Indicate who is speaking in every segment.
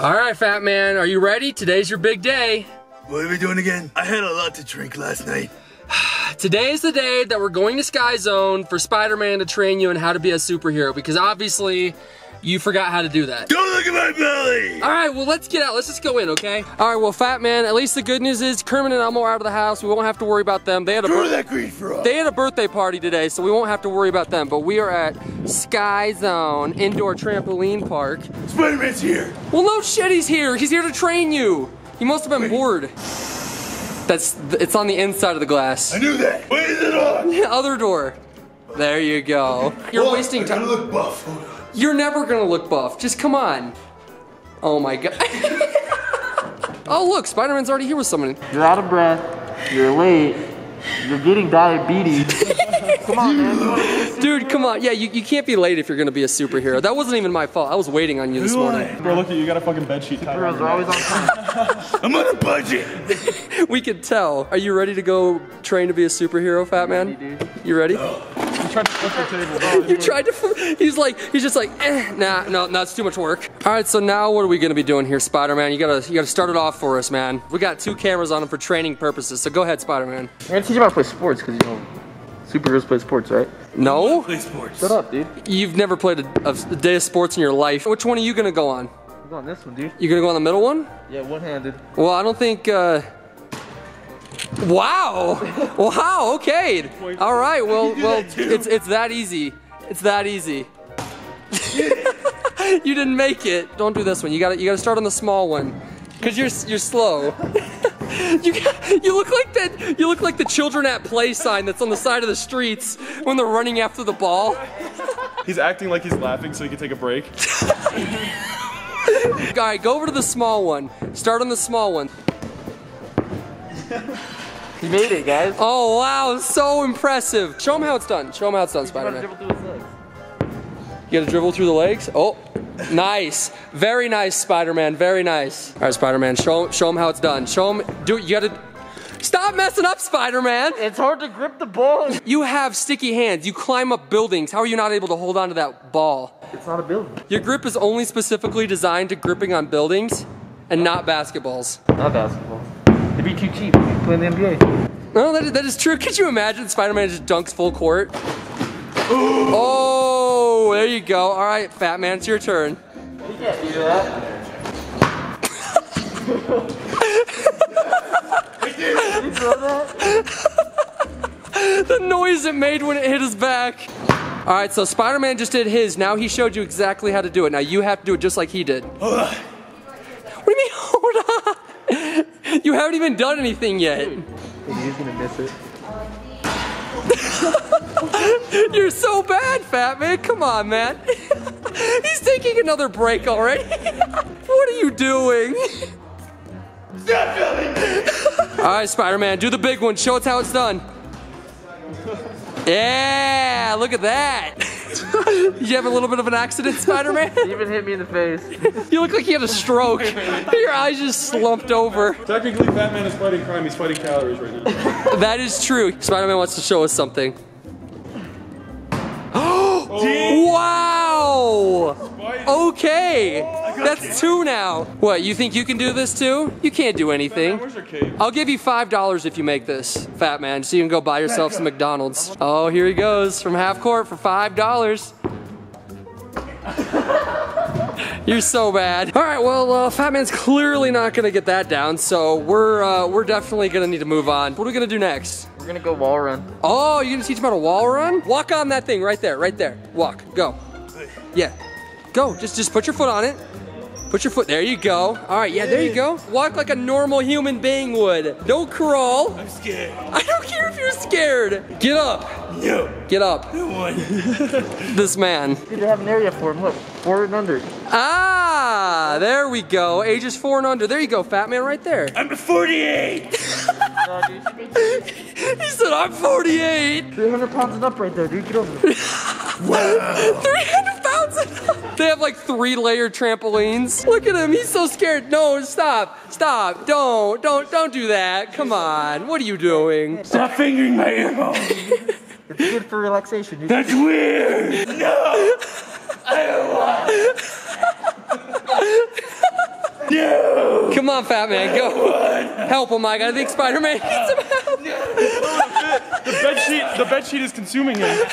Speaker 1: All right, fat man, are you ready? Today's your big day.
Speaker 2: What are we doing again? I had a lot to drink last night.
Speaker 1: Today is the day that we're going to Sky Zone for Spider-Man to train you on how to be a superhero because obviously you forgot how to do that.
Speaker 2: Don't look at my belly!
Speaker 1: All right, well, let's get out. Let's just go in, okay? All right, well, Fat Man, at least the good news is Kermit and Elmo are out of the house. We won't have to worry about them. They had a,
Speaker 2: Throw that green frog!
Speaker 1: they had a birthday party today, so we won't have to worry about them. But we are at Sky Zone Indoor Trampoline Park.
Speaker 2: Spider-Man's here!
Speaker 1: Well, no shit, he's here. He's here to train you. He must have been bored. That's, it's on the inside of the glass.
Speaker 2: I knew that! Wait, is it on?
Speaker 1: The other door. There you go. You're
Speaker 2: Look,
Speaker 1: wasting
Speaker 2: I
Speaker 1: time.
Speaker 2: look buff. Hold on.
Speaker 1: You're never gonna look buff. Just come on. Oh my god. oh look, Spider-Man's already here with someone.
Speaker 3: You're out of breath. You're late. You're getting diabetes. Come on, man.
Speaker 1: Dude, come on. Yeah, you, you can't be late if you're gonna be a superhero. That wasn't even my fault. I was waiting on you this morning.
Speaker 4: Bro, look at you, you got a fucking bed sheet tied around
Speaker 3: Superheroes are always on time.
Speaker 2: I'm on a budget!
Speaker 1: We could tell. Are you ready to go train to be a superhero, Fat Man?
Speaker 3: dude.
Speaker 1: You ready?
Speaker 4: You tried to flip the table. bro.
Speaker 1: You tried to. He's like, he's just like, eh, nah, no, no, it's too much work. All right, so now what are we gonna be doing here, Spider-Man? You gotta, you gotta start it off for us, man. We got two cameras on him for training purposes, so go ahead, Spider-Man.
Speaker 3: We're gonna teach him how to play sports because you know superheroes play sports, right?
Speaker 1: No,
Speaker 2: Play sports.
Speaker 3: Shut up, dude.
Speaker 1: you've never played a, a day of sports in your life. Which one are you gonna go on?
Speaker 3: Go on this one, dude.
Speaker 1: You gonna go on the middle one?
Speaker 3: Yeah, one-handed.
Speaker 1: Well, I don't think. Uh... Wow! wow! Okay. All right. Well, well, it's it's that easy. It's that easy. you didn't make it. Don't do this one. You got to You got to start on the small one, cause you're you're slow. you got, you look like that. You look like the children at play sign that's on the side of the streets when they're running after the ball.
Speaker 4: He's acting like he's laughing so he can take a break.
Speaker 1: All right, go over to the small one. Start on the small one.
Speaker 3: He made it, guys.
Speaker 1: Oh wow, so impressive. Show him how it's done. Show him how it's done, Spider-Man.
Speaker 3: dribble through his legs.
Speaker 1: You gotta dribble through the legs. Oh, nice. Very nice, Spider-Man. Very nice. All right, Spider-Man, show, show him how it's done. Show him, do it. You gotta, stop messing up, Spider-Man.
Speaker 3: It's hard to grip the ball.
Speaker 1: You have sticky hands. You climb up buildings. How are you not able to hold on to that ball?
Speaker 3: It's not a building.
Speaker 1: Your grip is only specifically designed to gripping on buildings and not basketballs.
Speaker 3: Not basketball. Be too cheap. You play in the NBA.
Speaker 1: No, that is, that is true. Could you imagine Spider-Man just dunks full court? Oh, there you go. All right, Fat Man, it's your turn.
Speaker 3: You can't do that.
Speaker 1: the noise it made when it hit his back. All right, so Spider-Man just did his. Now he showed you exactly how to do it. Now you have to do it just like he did. What do you mean? You haven't even done anything yet.
Speaker 3: He's gonna miss it.
Speaker 1: You're so bad, Fat Man. Come on, man. He's taking another break already. What are you doing?
Speaker 2: Stop!
Speaker 1: All right, Spider-Man, do the big one. Show us how it's done. Yeah, look at that. Did you have a little bit of an accident, Spider-Man?
Speaker 3: He even hit me in the face.
Speaker 1: You look like you had a stroke. Your eyes just slumped over.
Speaker 4: Technically, Batman is fighting crime. He's fighting calories right now.
Speaker 1: That is true. Spider-Man wants to show us something. Oh! Wow! Okay, that's two now. What, you think you can do this too? You can't do anything.
Speaker 4: Where's your cake?
Speaker 1: I'll give you five dollars if you make this, fat man, so you can go buy yourself some McDonald's. Oh, here he goes from half court for five dollars. You're so bad. All right, well, uh, Fat Man's clearly not gonna get that down, so we're uh, we're definitely gonna need to move on. What are we gonna do next?
Speaker 3: We're gonna go wall run.
Speaker 1: Oh, you're gonna teach him how to wall run? Walk on that thing right there, right there. Walk, go. Yeah, go. Just just put your foot on it. Put your foot. There you go. All right, yeah, there you go. Walk like a normal human being would. Don't crawl.
Speaker 2: I'm scared.
Speaker 1: I don't care if you're scared. Get up.
Speaker 2: No.
Speaker 1: Get up.
Speaker 2: No one.
Speaker 1: This man.
Speaker 3: Dude, they have an area for him. Look, four and under.
Speaker 1: Ah, there we go. Ages four and under. There you go, fat man, right there.
Speaker 2: I'm 48!
Speaker 3: No, dude, she made you-
Speaker 1: He said, I'm 48.
Speaker 3: 300 pounds and up right there, dude. Get over there.
Speaker 1: 300 pounds. They have like three layer trampolines. Look at him. He's so scared. No, stop. Stop. Don't. Don't. Don't do that. Come on. What are you doing?
Speaker 2: Stop fingering my earphone!
Speaker 3: It's good for relaxation, dude.
Speaker 2: That's weird! No! I don't want No!
Speaker 1: Come on, Fat Man, go. Help him, Mike. I think Spider-Man needs some help.
Speaker 4: The bed sheet, the bed sheet is consuming him.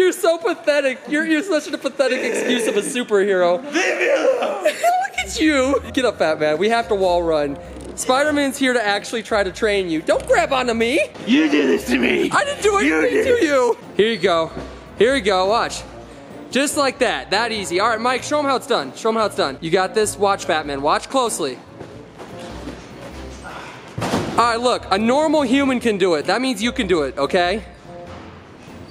Speaker 1: You're so pathetic. You're, you're such a pathetic excuse of a superhero.
Speaker 2: Leave me alone!
Speaker 1: Look at you. Get up, Fat Man. We have to wall run. Spider-Man's here to actually try to train you. Don't grab onto me.
Speaker 2: You did this to me!
Speaker 1: I didn't do anything
Speaker 2: You
Speaker 1: to
Speaker 2: did.
Speaker 1: you. Here you go. Here you go. Watch. Just like that. That easy. All right, Mike, show him how it's done. Show him how it's done. You got this. Watch, Fat Man. Watch closely. All right, look. A normal human can do it. That means you can do it, okay?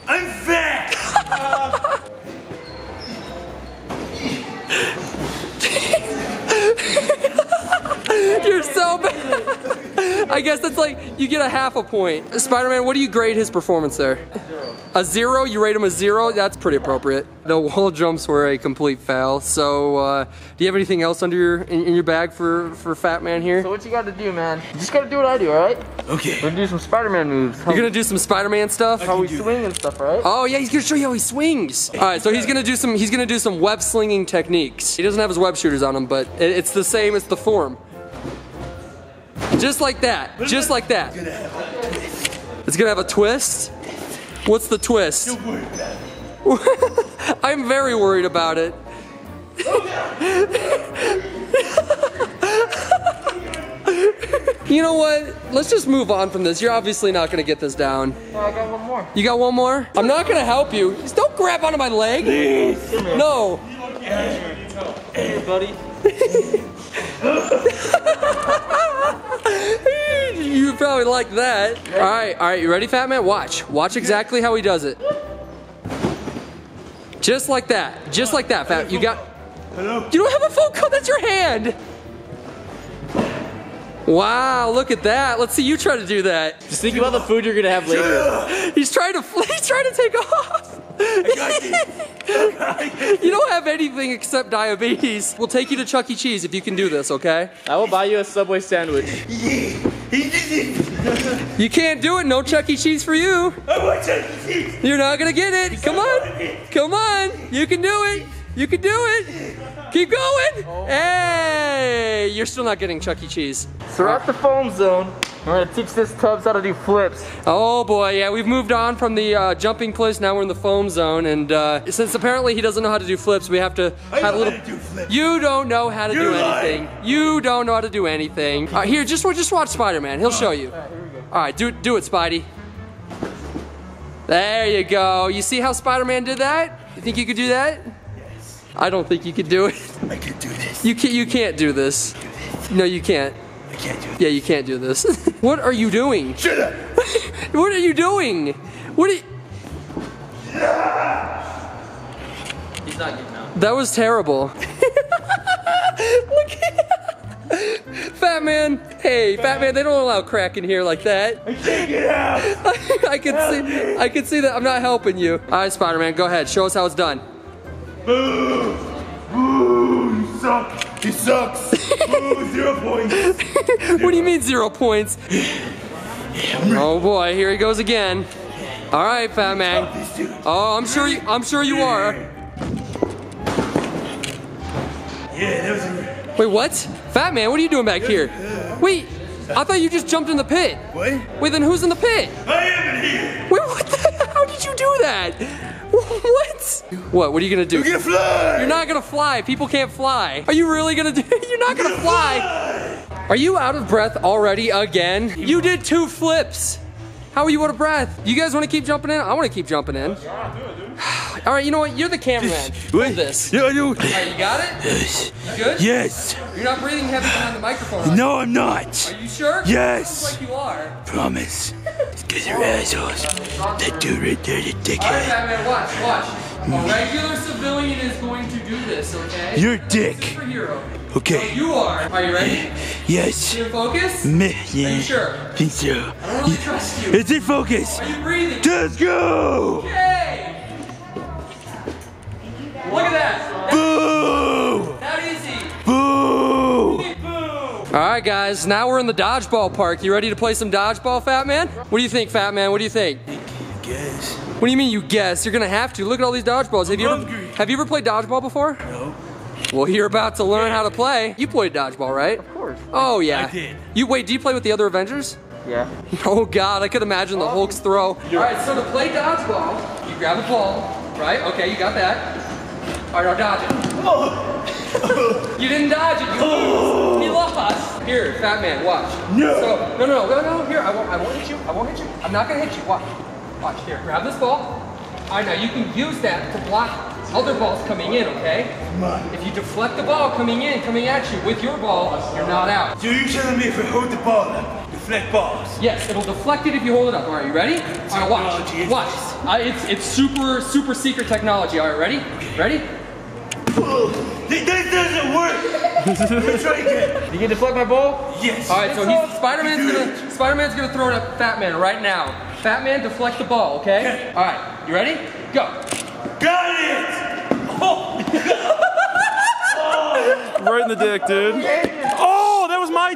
Speaker 2: I'm fat!
Speaker 1: You're so bad. I guess that's like you get a half a point. Spider-Man, what do you grade his performance there? A zero. You rate him a zero. That's pretty appropriate. The wall jumps were a complete fail. So, uh, do you have anything else under your in, in your bag for for Fat Man here?
Speaker 3: So what you gotta do, man? You just gotta do what I do, alright?
Speaker 2: Okay.
Speaker 3: We're gonna do some Spider-Man moves. How,
Speaker 1: You're gonna do some Spider-Man stuff.
Speaker 3: how we swing and stuff, right?
Speaker 1: Oh yeah, he's gonna show you how he swings. All right, so he's gonna do some he's gonna do some web slinging techniques. He doesn't have his web shooters on him, but it, it's the same as the form. Just like that. Just like that. It's gonna have a twist. What's the twist? I'm very worried about it. you know what? Let's just move on from this. You're obviously not gonna get this down.
Speaker 3: No, I got one more.
Speaker 1: You got one more? I'm not gonna help you. Just don't grab onto my leg. No.
Speaker 3: Hey, buddy.
Speaker 1: You probably like that. All right, all right. You ready, Fat Man? Watch. Watch exactly how he does it. Just like that. Just like that, Fat. You got.
Speaker 2: Hello?
Speaker 1: You don't have a phone call. That's your hand. Wow, look at that. Let's see you try to do that.
Speaker 3: Just think about the food you're gonna have later.
Speaker 1: He's trying to he's trying to take off. you don't have anything except diabetes. We'll take you to Chuck E. Cheese if you can do this, okay?
Speaker 3: I will buy you a Subway sandwich.
Speaker 2: He did it!
Speaker 1: You can't do it. No Chuck E. Cheese for you.
Speaker 2: I want to eat!
Speaker 1: You're not gonna get it. Come on. Come on. You can do it. You can do it. Keep going. Hey, you're still not getting Chuck E. Cheese.
Speaker 3: So we're at the foam zone. We're gonna teach this Tubbs how to do flips.
Speaker 1: Oh boy, yeah, we've moved on from the uh, jumping place. Now we're in the foam zone, and uh, since apparently he doesn't know how to do flips, we have to
Speaker 2: I
Speaker 1: have a
Speaker 2: know
Speaker 1: little.
Speaker 2: how to do flips.
Speaker 1: You don't know how to
Speaker 2: You're
Speaker 1: do
Speaker 2: lying.
Speaker 1: anything. You don't know how to do anything. All right, here, just just watch Spider-Man. He'll show you. All right, do do it, Spidey. There you go. You see how Spider-Man did that? You think you could do that?
Speaker 2: Yes.
Speaker 1: I don't think you could do it.
Speaker 2: I can do this.
Speaker 1: You can't. You can't do this. No, you can't.
Speaker 2: I can't do this.
Speaker 1: Yeah, you can't do this. what are you doing?
Speaker 2: Shut up!
Speaker 1: What are you doing? What are you?
Speaker 3: He's not getting out.
Speaker 1: That was terrible. Look at Fat man. Hey, Fat man, they don't allow crack in here like that.
Speaker 2: I can't get out!
Speaker 1: I can see I can see that I'm not helping you. All right, Spider-Man, go ahead. Show us how it's done.
Speaker 2: Boo! Boo! You suck! He sucks! Boo! Zero points!
Speaker 1: What do you mean zero points? Oh boy, here he goes again. All right, Fat man. Oh, I'm sure you I'm sure you are.
Speaker 2: Yeah, that was.
Speaker 1: Wait, what? Fat man, what are you doing back here? Wait, I thought you just jumped in the pit.
Speaker 2: What?
Speaker 1: Wait, then who's in the pit?
Speaker 2: I am in here!
Speaker 1: Wait, what the How did you do that? What? What? What are you gonna do?
Speaker 2: You can fly!
Speaker 1: You're not gonna fly. People can't fly. Are you really gonna do You're not gonna fly. Are you out of breath already again? You did two flips. How are you out of breath? You guys wanna keep jumping in? I wanna keep jumping in. All right, you know what? You're the cameraman. Hold this.
Speaker 2: No, no.
Speaker 1: All right, you got it?
Speaker 2: Yes.
Speaker 1: You good?
Speaker 2: Yes.
Speaker 1: You're not breathing heavy behind the microphone. are
Speaker 2: No, I'm not.
Speaker 1: Are you sure?
Speaker 2: Yes.
Speaker 1: Sounds like you are.
Speaker 2: Promise. Because you're assholes. That dude right there, the
Speaker 1: All right,
Speaker 2: dickhead.
Speaker 1: Batman, watch, watch. A regular civilian is going to do this, okay?
Speaker 2: You're a dick.
Speaker 1: Superhero.
Speaker 2: Okay.
Speaker 1: You are. Are you ready?
Speaker 2: Yes.
Speaker 1: You in focus?
Speaker 2: Meh, yeah.
Speaker 1: Are you sure?
Speaker 2: Think so.
Speaker 1: I don't really trust you.
Speaker 2: It's in focus.
Speaker 1: Are you breathing?
Speaker 2: Let's go!
Speaker 1: Yay! All right, guys. Now we're in the dodgeball park. You ready to play some dodgeball, Fat Man? What do you think, Fat Man? What do you think?
Speaker 2: Guess.
Speaker 1: What do you mean you guess? You're gonna have to. Look at all these dodgeballs. Have you ever have you ever played dodgeball before?
Speaker 2: No.
Speaker 1: Well, you're about to learn how to play. You played dodgeball, right?
Speaker 3: Of course.
Speaker 1: Oh yeah.
Speaker 2: I did.
Speaker 1: You wait. Do you play with the other Avengers?
Speaker 3: Yeah.
Speaker 1: Oh God, I could imagine the oh. Hulk's throw. All right, so to play dodgeball, you grab a ball, right? Okay, you got that. All right, now dodge it. Oh. you didn't dodge it. Oh. You lose. He lost. Here, Fat Man, watch.
Speaker 2: No.
Speaker 1: So no, no, no, no, no. Here, I won't. I won't hit you. I won't hit you. I'm not gonna hit you. Watch. Watch. Here, grab this ball. All right, now you can use that to block other balls coming in. Okay. If you deflect the ball coming in, coming at you with your ball, you're not out.
Speaker 2: So you're telling me if I hold the ball up, deflect balls?
Speaker 1: Yes, it'll deflect it if you hold it up. All right, you ready? All right, watch. Watch. Uh, it's it's super super secret technology. All right, ready? Ready
Speaker 2: doesn't work. Let's try again.
Speaker 3: You can deflect my ball?
Speaker 2: Yes.
Speaker 1: All right, so he's Spider-Man's gonna Spider-Man's gonna throw it at Fat Man right now. Fat Man, deflect the ball, okay?
Speaker 2: Okay.
Speaker 1: All right, you ready? Go.
Speaker 2: Got it. Oh!
Speaker 4: Right in the dick, dude. Oh, that was my.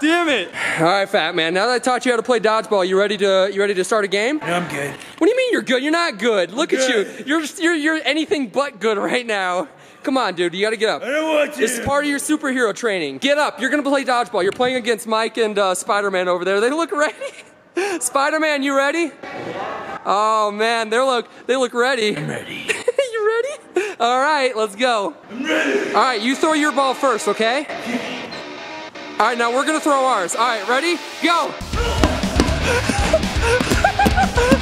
Speaker 4: Damn it.
Speaker 1: All right, Fat Man. Now that I taught you how to play dodgeball, you ready to you ready to start a game?
Speaker 2: No, I'm good.
Speaker 1: What do you mean you're good? You're not good. Look at you. You're you're you're anything but good right now. Come on, dude. You got to get up.
Speaker 2: I don't want to.
Speaker 1: This is part of your superhero training. Get up. You're gonna play dodgeball. You're playing against Mike and uh, Spider-Man over there. They look ready. Spider-Man, you ready? Oh man, they look they look ready.
Speaker 2: I'm ready.
Speaker 1: you ready? All right, let's go.
Speaker 2: I'm ready.
Speaker 1: All right, you throw your ball first, okay? All right, now we're gonna throw ours. All right, ready? Go.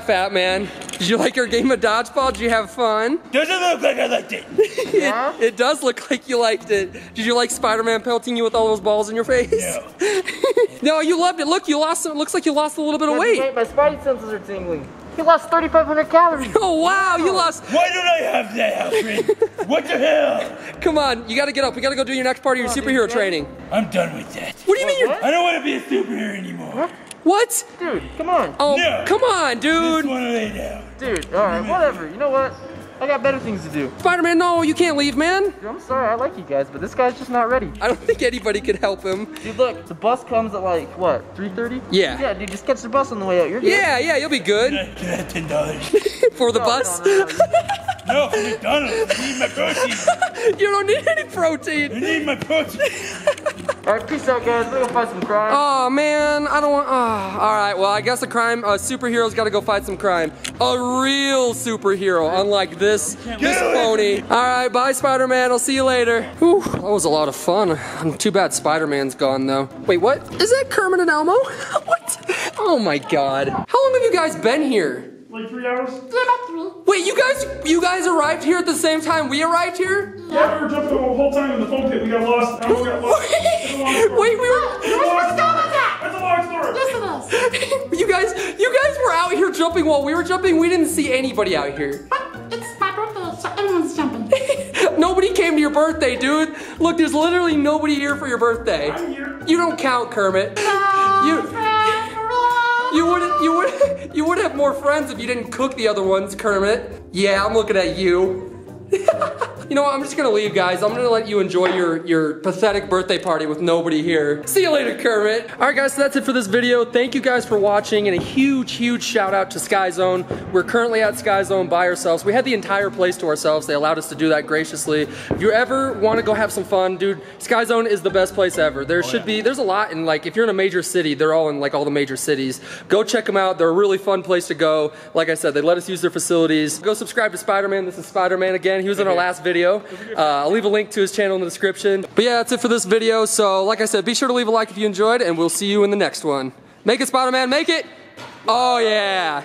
Speaker 1: right, Fat Man. Did you like our game of dodgeball? Did you have fun?
Speaker 2: Doesn't look like I liked it.
Speaker 3: Yeah?
Speaker 1: It does look like you liked it. Did you like Spider-Man pelting you with all those balls in your face?
Speaker 2: No.
Speaker 1: no, you loved it. Look, you lost. It looks like you lost a little bit of weight.
Speaker 3: My spidey senses are tingling. He lost 3,500 calories.
Speaker 1: Oh wow, you lost.
Speaker 2: Why don't I have that, Alfred? what the hell?
Speaker 1: Come on, you got to get up. We got to go do your next part of your
Speaker 3: Come on,
Speaker 1: superhero
Speaker 3: dude.
Speaker 1: training.
Speaker 2: I'm done with that.
Speaker 1: What do you mean you're?
Speaker 3: What?
Speaker 2: I don't want to be a superhero anymore.
Speaker 1: What?
Speaker 3: Dude, come on.
Speaker 1: Oh,
Speaker 2: No.
Speaker 1: come on,
Speaker 2: Just
Speaker 1: dude.
Speaker 2: want to lay down.
Speaker 3: Dude, alright, whatever. You know what? I got better things to do.
Speaker 1: Spider-Man, no, you can't leave, man.
Speaker 3: Dude, I'm sorry, I like you guys, but this guy's just not ready.
Speaker 1: I don't think anybody could help him.
Speaker 3: Dude, look, the bus comes at like, what, 3.30?
Speaker 1: Yeah.
Speaker 3: Yeah, dude, just catch the bus on the way out. You're good.
Speaker 1: Yeah, yeah, you'll be
Speaker 2: Can
Speaker 1: good
Speaker 2: I, can I have ten dollars?
Speaker 1: for the
Speaker 3: No,
Speaker 1: bus.
Speaker 3: no, no, no.
Speaker 2: no, for McDonald's. I need my protein.
Speaker 1: you don't need any
Speaker 2: I
Speaker 1: protein.
Speaker 2: need my protein.
Speaker 3: Alright, peace out, guys. We're gonna find some crime.
Speaker 1: Oh man, I don't want. Oh, all right. Well, I guess a crime. A superhero's got to go fight some crime. A real superhero, unlike this this phony. All right, bye, Spider-Man. I'll see you later. Whew, that was a lot of fun. I'm Too bad Spider-Man's gone though. Wait, what? Is that Kermit and Elmo? what? Oh my God. How long have you guys been here?
Speaker 4: Like three hours?
Speaker 1: Wait, you guys, you guys arrived here at the same time we arrived here?
Speaker 4: Yeah, we were jumping the whole time in the foam pit. We got lost. I we got lost. It's a long story.
Speaker 1: Wait, we were.
Speaker 4: It's a long story. It's a long story.
Speaker 5: Listen to us.
Speaker 1: You guys, you guys were out here jumping while we were jumping. We didn't see anybody out here.
Speaker 5: But it's my birthday, so everyone's jumping.
Speaker 1: Nobody came to your birthday, dude. Look, there's literally nobody here for your birthday.
Speaker 4: I'm here.
Speaker 1: You don't count, Kermit. You, you would, you would, you would have more friends if you didn't cook the other ones, Kermit. Yeah, I'm looking at you. You know what? I'm just gonna leave, guys. I'm gonna let you enjoy your your pathetic birthday party with nobody here. See you later, Kermit. All right, guys. So that's it for this video. Thank you guys for watching, and a huge, huge shout out to Sky Zone. We're currently at Sky Zone by ourselves. We had the entire place to ourselves. They allowed us to do that graciously. If you ever want to go have some fun, dude, Sky Zone is the best place ever. There oh, should be. There's a lot in like if you're in a major city, they're all in like all the major cities. Go check them out. They're a really fun place to go. Like I said, they let us use their facilities. Go subscribe to Spider-Man. This is Spider-Man again. He was in our last video. Uh, I'll leave a link to his channel in the description. But yeah, that's it for this video. So like I said, be sure to leave a like if you enjoyed, and we'll see you in the next one. Make it, Spider-Man. Make it. Oh yeah.